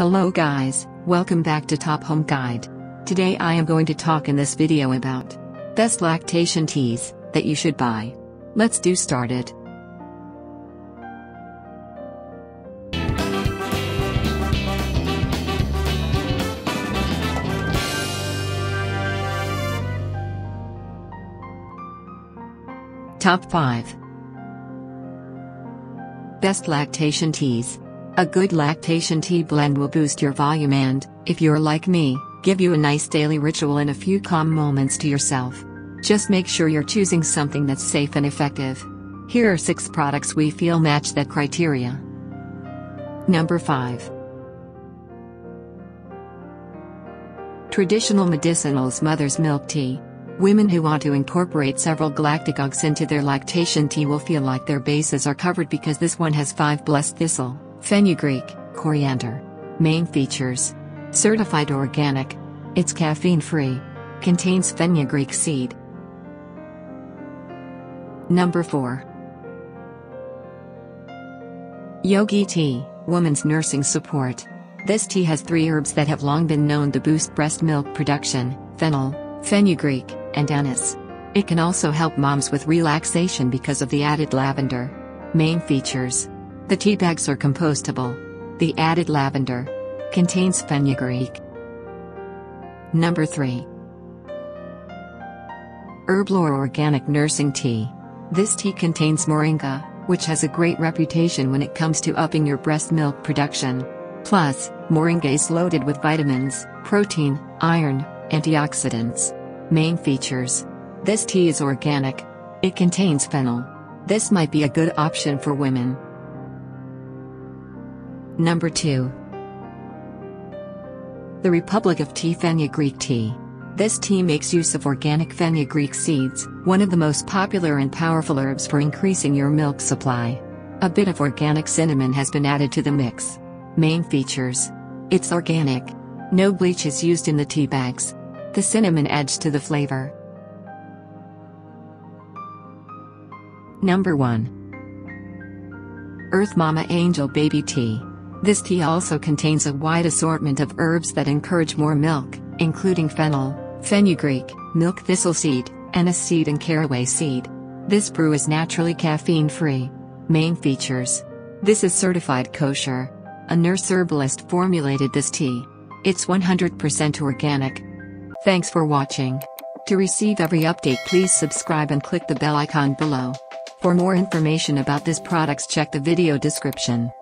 Hello guys, welcome back to Top Home Guide. Today I am going to talk in this video about best lactation teas that you should buy. Let's do started. Top 5 Best lactation teas. A good lactation tea blend will boost your volume and, if you're like me, give you a nice daily ritual and a few calm moments to yourself. Just make sure you're choosing something that's safe and effective. Here are 6 products we feel match that criteria. Number 5. Traditional Medicinals Mother's Milk Tea. Women who want to incorporate several galactagogues into their lactation tea will feel like their bases are covered because this one has 5 blessed thistle, fenugreek, coriander. Main features Certified organic. It's caffeine free. Contains fenugreek seed. Number 4. Yogi Tea, Woman's Nursing Support. This tea has three herbs that have long been known to boost breast milk production fennel, fenugreek, and anise. It can also help moms with relaxation because of the added lavender. Main features The tea bags are compostable. The added lavender contains fenugreek. Number 3. Herblore Organic Nursing Tea. This tea contains moringa, which has a great reputation when it comes to upping your breast milk production. Plus, moringa is loaded with vitamins, protein, iron, antioxidants. Main features This tea is organic. It contains fennel. This might be a good option for women. Number 2. The Republic of Tea Fenugreek Tea. This tea makes use of organic fenugreek seeds, one of the most popular and powerful herbs for increasing your milk supply. A bit of organic cinnamon has been added to the mix. Main features It's organic. No bleach is used in the tea bags. The cinnamon adds to the flavor. Number 1 Earth Mama Angel Baby Tea. This tea also contains a wide assortment of herbs that encourage more milk, including fennel, fenugreek, milk thistle seed, anise seed, and caraway seed. This brew is naturally caffeine free. Main features This is certified kosher. A nurse herbalist formulated this tea. It's 100% organic. Thanks for watching. To receive every update, please subscribe and click the bell icon below. For more information about this products, check the video description.